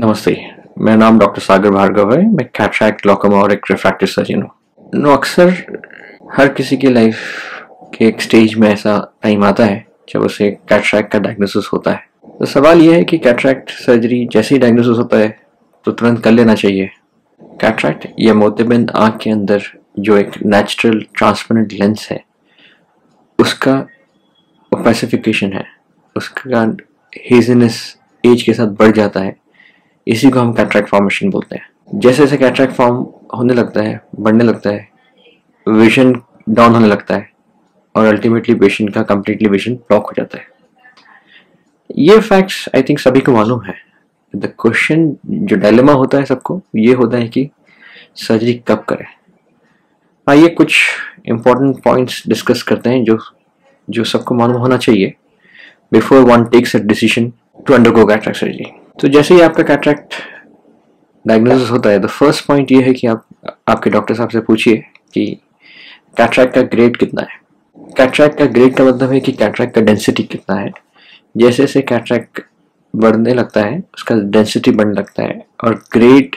नमस्ते, मेरा नाम डॉक्टर सागर भार्गव है, मैं कैट्रैक्ट ग्लॉकोमा और एक रिफ्रैक्टिव सर्जन हूँ। अक्सर हर किसी की लाइफ के एक स्टेज में ऐसा टाइम आता है, जब उसे कैट्रैक्ट का डायग्नोसिस होता है। तो सवाल यह है कि कैट्रैक्ट सर्जरी जैसे ही डायग्नोसिस होता है तो तुरंत कर लेना चाहिए। कैट्रैक्ट या मोतिबिंद आँख के अंदर जो एक नेचुरल ट्रांसपेरेंट लेंस है, उसका ओपेसिफिकेशन है, उसका हेजनेस एज के साथ बढ़ जाता है। इसी को हम कैट्रैक्ट फॉर्मेशन बोलते हैं। जैसे जैसे कैट्रैक्ट फॉर्म होने लगता है, बढ़ने लगता है विजन डाउन होने लगता है, और अल्टीमेटली पेशेंट का कंप्लीटली विजन ब्लॉक हो जाता है। ये फैक्ट्स आई थिंक सभी को मालूम है। द क्वेश्चन जो डायलेमा होता है सबको, ये होता है कि सर्जरी कब करें। आइए कुछ इंपॉर्टेंट पॉइंट्स डिस्कस करते हैं जो जो सबको मालूम होना चाहिए before one takes a decision to undergo cataract surgery तो जैसे ही आपका कैट्रैक्ट डायग्नोसिस होता है तो फ़र्स्ट पॉइंट ये है कि आप, आपके डॉक्टर साहब से पूछिए कि कैट्रैक्ट का ग्रेड कितना है। कैट्रैक्ट का ग्रेड का मतलब है कि कैट्रैक्ट का डेंसिटी कितना है। जैसे जैसे कैट्रैक्ट बढ़ने लगता है, उसका डेंसिटी बढ़ने लगता है और ग्रेड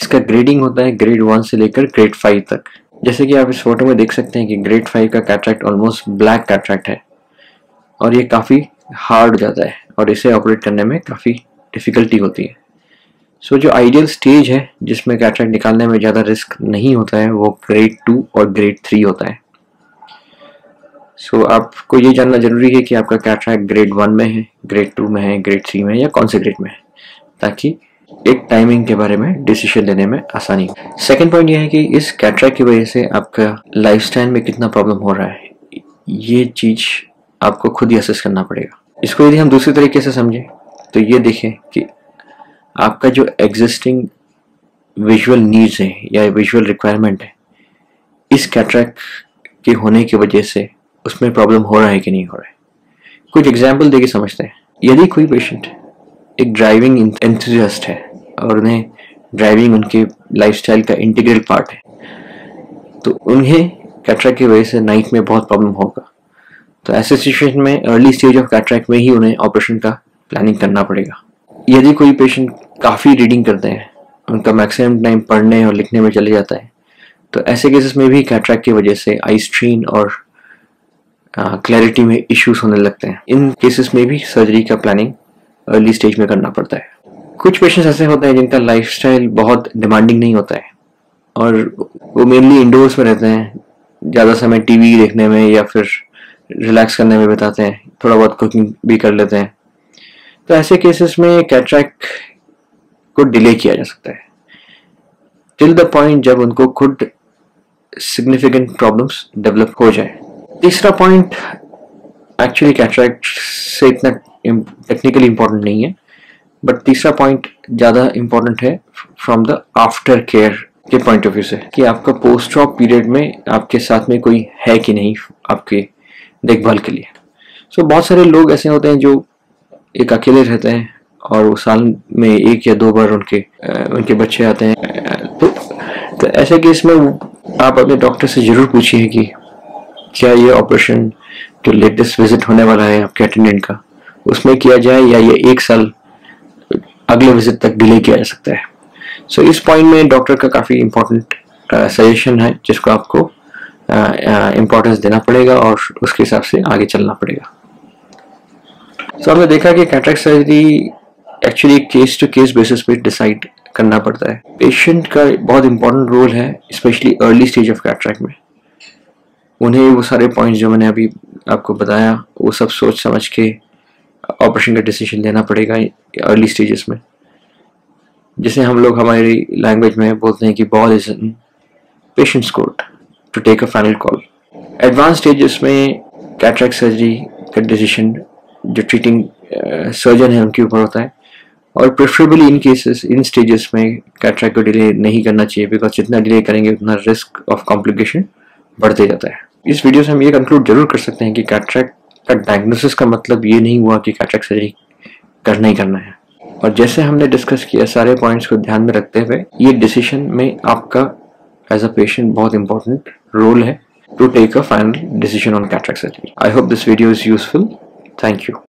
इसका ग्रेडिंग होता है ग्रेड वन से लेकर ग्रेड फाइव तक। जैसे कि आप इस फ़ोटो में देख सकते हैं कि ग्रेड फाइव का कैट्रैक्ट ऑलमोस्ट ब्लैक कैट्रैक्ट है और ये काफ़ी हार्ड हो जाता है और इसे ऑपरेट करने में काफ़ी डिफ़िकल्टी होती है। सो so, जो आइडियल स्टेज है जिसमें कैटरेक्ट निकालने में ज़्यादा रिस्क नहीं होता है वो ग्रेड टू और ग्रेड थ्री होता है। सो so, आपको ये जानना ज़रूरी है कि आपका कैटरेक्ट ग्रेड वन में है ग्रेड टू में है ग्रेड थ्री में है या कौन से ग्रेड में है ताकि एक टाइमिंग के बारे में डिसीज़न लेने में आसानी सेकेंड पॉइंट ये है कि इस कैटरेक्ट की वजह से आपका लाइफ में कितना प्रॉब्लम हो रहा है ये चीज़ आपको खुद ही असेस करना पड़ेगा। इसको यदि हम दूसरे तरीके से समझें तो ये देखें कि आपका जो एग्जिस्टिंग विजुअल नीड्स है या विजुअल रिक्वायरमेंट है, इस कैट्रैक्ट के होने की वजह से उसमें प्रॉब्लम हो रहा है कि नहीं हो रहा है? कुछ एग्ज़ाम्पल देके समझते हैं। यदि कोई पेशेंट एक ड्राइविंग एंथुजियास्ट है और उन्हें ड्राइविंग उनके लाइफस्टाइल का इंटीग्रल पार्ट है तो उन्हें कैट्रैक्ट की वजह से नाइट में बहुत प्रॉब्लम होगा। तो ऐसे सिचुएशन में अर्ली स्टेज ऑफ़ कैट्रैक्ट में ही उन्हें ऑपरेशन का प्लानिंग करना पड़ेगा। यदि कोई पेशेंट काफ़ी रीडिंग करते हैं, उनका मैक्सिमम टाइम पढ़ने और लिखने में चले जाता है तो ऐसे केसेस में भी कैट्रैक्ट की वजह से आई स्ट्रीन और क्लैरिटी में इश्यूज़ होने लगते हैं। इन केसेस में भी सर्जरी का प्लानिंग अर्ली स्टेज में करना पड़ता है। कुछ पेशेंट्स ऐसे होते हैं जिनका लाइफस्टाइल बहुत डिमांडिंग नहीं होता है और वो मेनली इंडोर्स में रहते हैं। ज़्यादा समय टीवी देखने में या फिर रिलैक्स करने में बिताते हैं, थोड़ा बहुत कुकिंग भी कर लेते हैं। तो ऐसे केसेस में कैट्रैक्ट को डिले किया जा सकता है। टिल द पॉइंट जब उनको खुद सिग्निफिकेंट प्रॉब्लम्स डेवलप हो जाए। तीसरा पॉइंट एक्चुअली कैट्रैक्ट से इतना टेक्निकली इंपॉर्टेंट नहीं है बट तीसरा पॉइंट ज़्यादा इंपॉर्टेंट है फ्रॉम द आफ्टर केयर के पॉइंट ऑफ़ व्यू से कि आपका पोस्ट ऑप पीरियड में आपके साथ में कोई है कि नहीं आपके देखभाल के लिए। सो so, बहुत सारे लोग ऐसे होते हैं जो एक अकेले रहते हैं और वो साल में एक या दो बार उनके उनके बच्चे आते हैं। तो, तो ऐसे केस में आप अपने डॉक्टर से ज़रूर पूछिए कि क्या ये ऑपरेशन जो लेटेस्ट विज़िट होने वाला है आपके अटेंडेंट का उसमें किया जाए या ये एक साल अगले विज़िट तक डिले किया जा सकता है। सो so, इस पॉइंट में डॉक्टर का काफ़ी इम्पोर्टेंट सजेशन है जिसको आपको इम्पोर्टेंस देना पड़ेगा और उसके हिसाब से आगे चलना पड़ेगा। सो हमने देखा कि cataract surgery actually case to case basis पे डिसाइड करना पड़ता है। पेशेंट का बहुत इंपॉर्टेंट रोल है specially early stage of cataract में। उन्हें वो सारे पॉइंट्स जो मैंने अभी आपको बताया, वो सब सोच समझ के ऑपरेशन का डिसीज़न लेना पड़ेगा अर्ली स्टेजेस में। जिसे हम लोग हमारी लैंग्वेज में बोलते हैं कि ball is in patient's court to take a final call advance stages में कैटरेक्ट सर्जरी का डिसीज़न जो ट्रीटिंग सर्जन uh, है उनके ऊपर होता है। और preferably in cases in stages में कैट्रैक को डिले नहीं करना चाहिए बिकॉज़ जितना डिले करेंगे उतना रिस्क ऑफ़ कॉम्प्लिकेशन बढ़ते जाता है। इस वीडियो से हम ये कंक्लूड ज़रूर कर सकते हैं कि कैट्रैक का डायग्नोसिस का मतलब ये नहीं हुआ कि कैट्रैक सर्जरी करना ही करना है। और जैसे हमने डिस्कस किया सारे पॉइंट्स को ध्यान में रखते हुए ये डिसीज़न में आपका एज अ पेशेंट बहुत इंपॉर्टेंट रोल है to take a final decision on cataract surgery I hope this video is useful. Thank you.